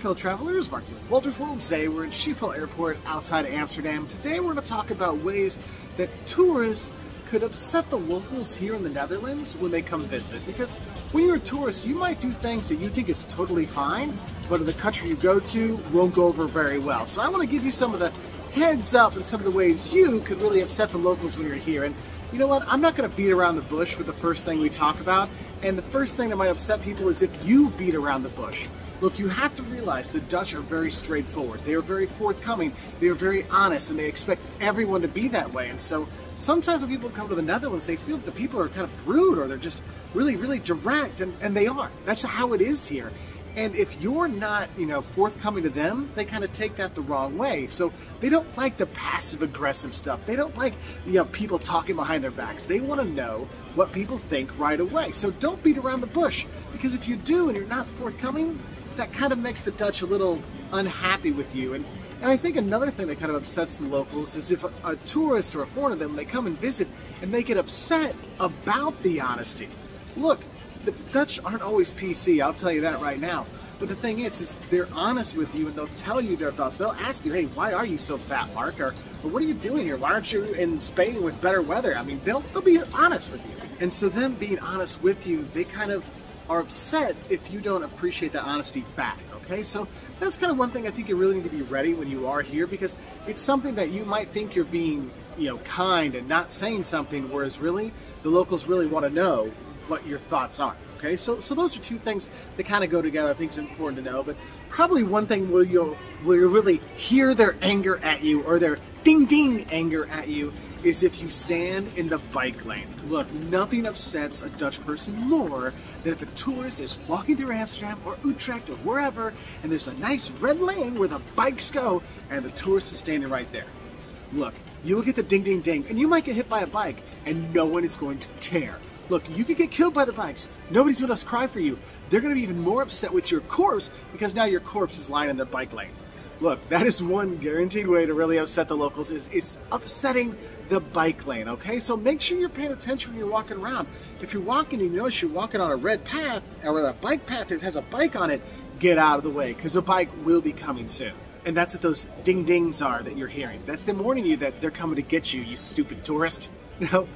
fellow travelers, Mark with Wolters World. Today we're in Schiphol Airport outside of Amsterdam. Today we're going to talk about ways that tourists could upset the locals here in the Netherlands when they come visit. Because when you're a tourist, you might do things that you think is totally fine, but in the country you go to won't go over very well. So I want to give you some of the heads up and some of the ways you could really upset the locals when you're here. And you know what? I'm not going to beat around the bush with the first thing we talk about. And the first thing that might upset people is if you beat around the bush. Look, you have to realize the Dutch are very straightforward. They are very forthcoming. They are very honest, and they expect everyone to be that way. And so sometimes when people come to the Netherlands, they feel the people are kind of rude or they're just really, really direct, and, and they are. That's how it is here. And if you're not, you know, forthcoming to them, they kind of take that the wrong way. So they don't like the passive aggressive stuff. They don't like, you know, people talking behind their backs. They want to know what people think right away. So don't beat around the bush because if you do and you're not forthcoming, that kind of makes the Dutch a little unhappy with you. And, and I think another thing that kind of upsets the locals is if a, a tourist or a foreigner, them they come and visit and they get upset about the honesty. Look, the Dutch aren't always PC, I'll tell you that right now. But the thing is, is they're honest with you and they'll tell you their thoughts. They'll ask you, hey, why are you so fat, Mark? Or, or what are you doing here? Why aren't you in Spain with better weather? I mean, they'll, they'll be honest with you. And so them being honest with you, they kind of are upset if you don't appreciate that honesty back. Okay, so that's kind of one thing I think you really need to be ready when you are here because it's something that you might think you're being, you know, kind and not saying something, whereas really the locals really want to know what your thoughts are. Okay, so so those are two things that kind of go together. I think it's important to know. But probably one thing where you'll you really hear their anger at you or their ding ding anger at you is if you stand in the bike lane. Look, nothing upsets a Dutch person more than if a tourist is walking through Amsterdam or Utrecht or wherever, and there's a nice red lane where the bikes go, and the tourist is standing right there. Look, you will get the ding ding ding, and you might get hit by a bike, and no one is going to care. Look, you could get killed by the bikes. Nobody's to cry for you. They're to be even more upset with your corpse because now your corpse is lying in the bike lane. Look, that is one guaranteed way to really upset the locals is, is upsetting the bike lane, okay? So make sure you're paying attention when you're walking around. If you're walking and you notice you're walking on a red path or a bike path that has a bike on it, get out of the way because a bike will be coming soon. And that's what those ding dings are that you're hearing. That's them warning you that they're coming to get you, you stupid tourist. Now,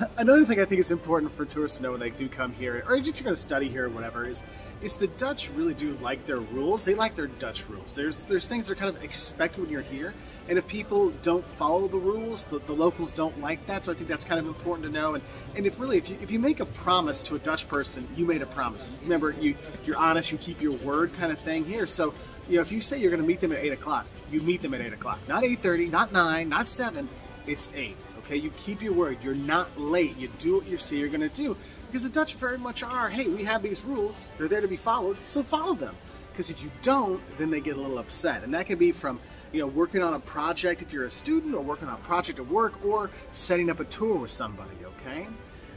another thing I think is important for tourists to know when they do come here, or if you're going to study here or whatever, is is the Dutch really do like their rules. They like their Dutch rules. There's there's things they're kind of expect when you're here, and if people don't follow the rules, the, the locals don't like that. So I think that's kind of important to know. And and if really if you if you make a promise to a Dutch person, you made a promise. Remember, you you're honest, you keep your word, kind of thing here. So you know if you say you're going to meet them at eight o'clock, you meet them at eight o'clock, not eight thirty, not nine, not seven. It's eight. Okay, you keep your word. You're not late. You do what you say you're going to do. Because the Dutch very much are, hey, we have these rules, they're there to be followed, so follow them. Because if you don't, then they get a little upset. And that can be from, you know, working on a project if you're a student, or working on a project at work, or setting up a tour with somebody, okay?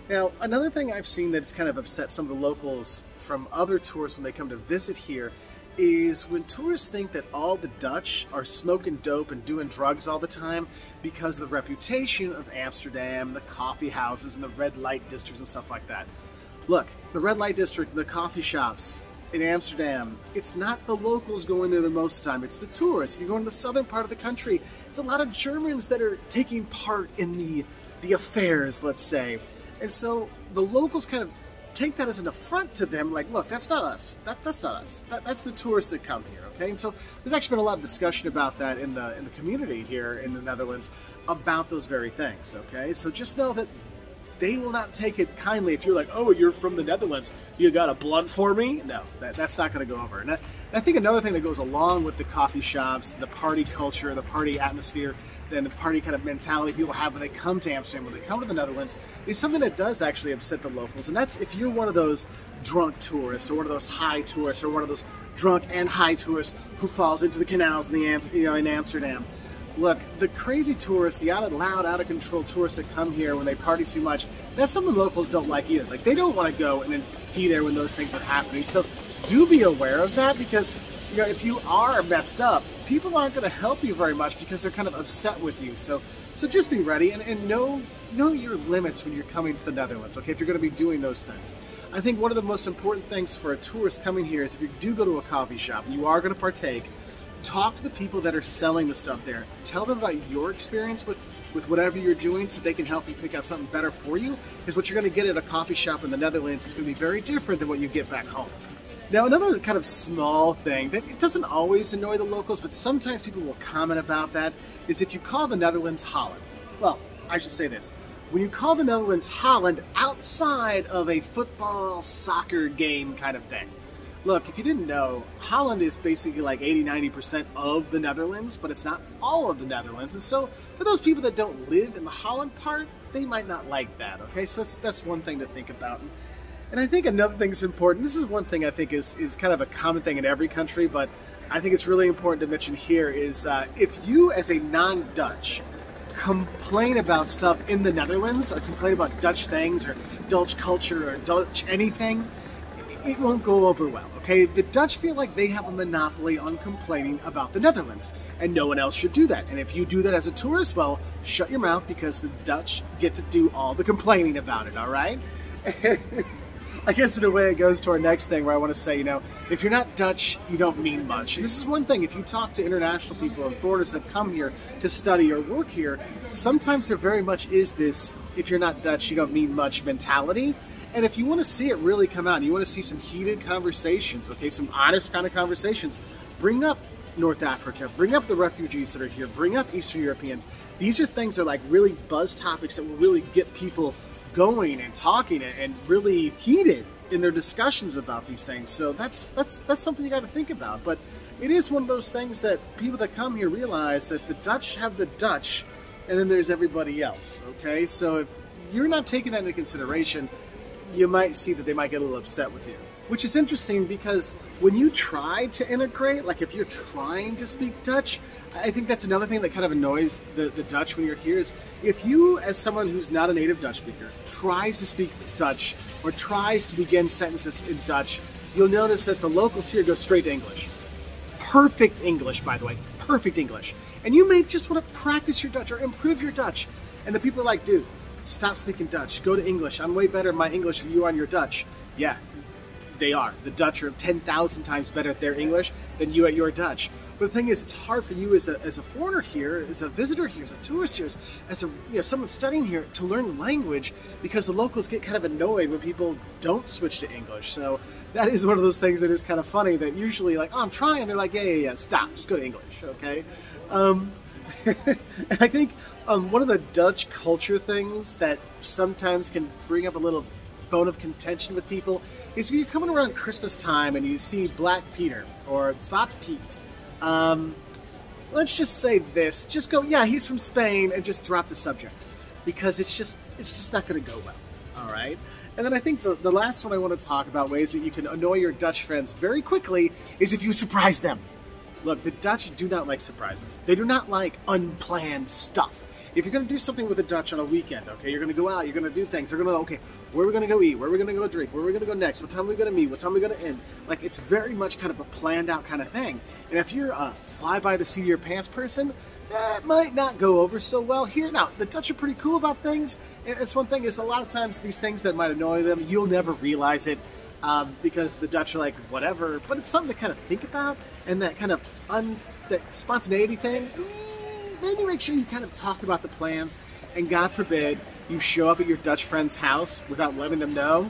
Now, another thing I've seen that's kind of upset some of the locals from other tours when they come to visit here is when tourists think that all the Dutch are smoking dope and doing drugs all the time because of the reputation of Amsterdam, the coffee houses, and the red light districts and stuff like that. Look, the red light district and the coffee shops in Amsterdam, it's not the locals going there the most of the time, it's the tourists. If you go in the southern part of the country, it's a lot of Germans that are taking part in the, the affairs, let's say. And so the locals kind of take that as an affront to them, like, look, that's not us. That, that's not us. That, that's the tourists that come here, okay? And so there's actually been a lot of discussion about that in the, in the community here in the Netherlands about those very things, okay? So just know that they will not take it kindly if you're like, oh, you're from the Netherlands. You got a blunt for me? No, that, that's not going to go over. And I, I think another thing that goes along with the coffee shops, the party culture, the party atmosphere, then the party kind of mentality people have when they come to Amsterdam, when they come to the Netherlands, is something that does actually upset the locals. And that's if you're one of those drunk tourists, or one of those high tourists, or one of those drunk and high tourists who falls into the canals in the you know in Amsterdam. Look, the crazy tourists, the out of loud, out of control tourists that come here when they party too much, that's something locals don't like either. Like they don't want to go and then be there when those things are happening. So do be aware of that because you know if you are messed up, people aren't going to help you very much because they're kind of upset with you. So so just be ready and, and know know your limits when you're coming to the Netherlands, okay, if you're going to be doing those things. I think one of the most important things for a tourist coming here is if you do go to a coffee shop and you are going to partake, talk to the people that are selling the stuff there. Tell them about your experience with, with whatever you're doing so they can help you pick out something better for you. Because what you're going to get at a coffee shop in the Netherlands is going to be very different than what you get back home. Now, another kind of small thing that it doesn't always annoy the locals, but sometimes people will comment about that, is if you call the Netherlands Holland. Well, I should say this. When you call the Netherlands Holland outside of a football, soccer game kind of thing. Look, if you didn't know, Holland is basically like 80 90% of the Netherlands, but it's not all of the Netherlands. And so, for those people that don't live in the Holland part, they might not like that, okay? So, that's, that's one thing to think about. And I think another thing that's important, this is one thing I think is, is kind of a common thing in every country, but I think it's really important to mention here is uh, if you, as a non Dutch, complain about stuff in the Netherlands or complain about Dutch things or Dutch culture or Dutch anything, it won't go over well, okay? The Dutch feel like they have a monopoly on complaining about the Netherlands, and no one else should do that. And if you do that as a tourist, well, shut your mouth because the Dutch get to do all the complaining about it, all right? I guess in a way it goes to our next thing where I want to say, you know, if you're not Dutch, you don't mean much. And this is one thing, if you talk to international people and foreigners that have come here to study or work here, sometimes there very much is this, if you're not Dutch, you don't mean much mentality. And if you want to see it really come out, and you want to see some heated conversations, okay, some honest kind of conversations, bring up North Africa, bring up the refugees that are here, bring up Eastern Europeans. These are things that are like really buzz topics that will really get people going and talking and really heated in their discussions about these things. So that's that's that's something you got to think about. But it is one of those things that people that come here realize that the Dutch have the Dutch, and then there's everybody else. Okay, so if you're not taking that into consideration, you might see that they might get a little upset with you. Which is interesting because when you try to integrate, like if you're trying to speak Dutch, I think that's another thing that kind of annoys the, the Dutch when you're here is if you, as someone who's not a native Dutch speaker, tries to speak Dutch or tries to begin sentences in Dutch, you'll notice that the locals here go straight to English. Perfect English, by the way, perfect English. And you may just want to practice your Dutch or improve your Dutch. And the people are like, dude, stop speaking Dutch, go to English. I'm way better at my English than you are on your Dutch. Yeah, they are. The Dutch are 10,000 times better at their English than you at your Dutch. But the thing is, it's hard for you as a, as a foreigner here, as a visitor here, as a tourist here, as a you know someone studying here to learn language because the locals get kind of annoyed when people don't switch to English. So that is one of those things that is kind of funny. That usually like, oh, I'm trying, they're like, yeah, yeah, yeah, stop, just go to English, okay? Um, and I think um, one of the Dutch culture things that sometimes can bring up a little bone of contention with people is if you're coming around Christmas time and you see Black Peter or Zwarte Piet, um, let's just say this: just go, yeah, he's from Spain, and just drop the subject because it's just it's just not going to go well. All right. And then I think the, the last one I want to talk about ways that you can annoy your Dutch friends very quickly is if you surprise them. Look, the Dutch do not like surprises. They do not like unplanned stuff if you're going to do something with the Dutch on a weekend, okay, you're going to go out, you're going to do things. They're going to, okay, where are we going to go eat? Where are we going to go drink? Where are we going to go next? What time are we going to meet? What time are we going to end? Like, it's very much kind of a planned out kind of thing. And if you're a fly by the seat of your pants person, that might not go over so well here. Now, the Dutch are pretty cool about things. It's one thing is a lot of times these things that might annoy them, you'll never realize it um, because the Dutch are like, whatever. But it's something to kind of think about and that kind of un, that spontaneity thing maybe make sure you kind of talk about the plans, and God forbid you show up at your Dutch friend's house without letting them know.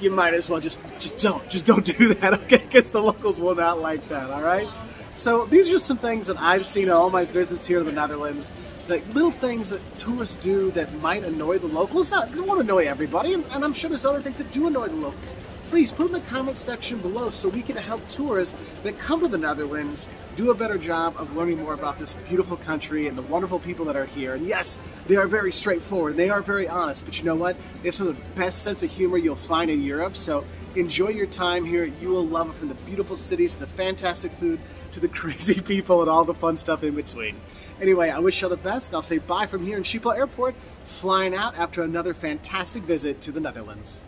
You might as well just just don't just don't do that, okay? Because the locals will not like that. All right. So these are just some things that I've seen in all my visits here in the Netherlands. Like little things that tourists do that might annoy the locals. Not, they won't annoy everybody, and, and I'm sure there's other things that do annoy the locals please put in the comments section below so we can help tourists that come to the Netherlands do a better job of learning more about this beautiful country and the wonderful people that are here. And yes, they are very straightforward. They are very honest. But you know what? They have some of the best sense of humor you'll find in Europe. So enjoy your time here. You will love it from the beautiful cities to the fantastic food to the crazy people and all the fun stuff in between. Anyway, I wish you all the best, and I'll say bye from here in Schiphol Airport, flying out after another fantastic visit to the Netherlands.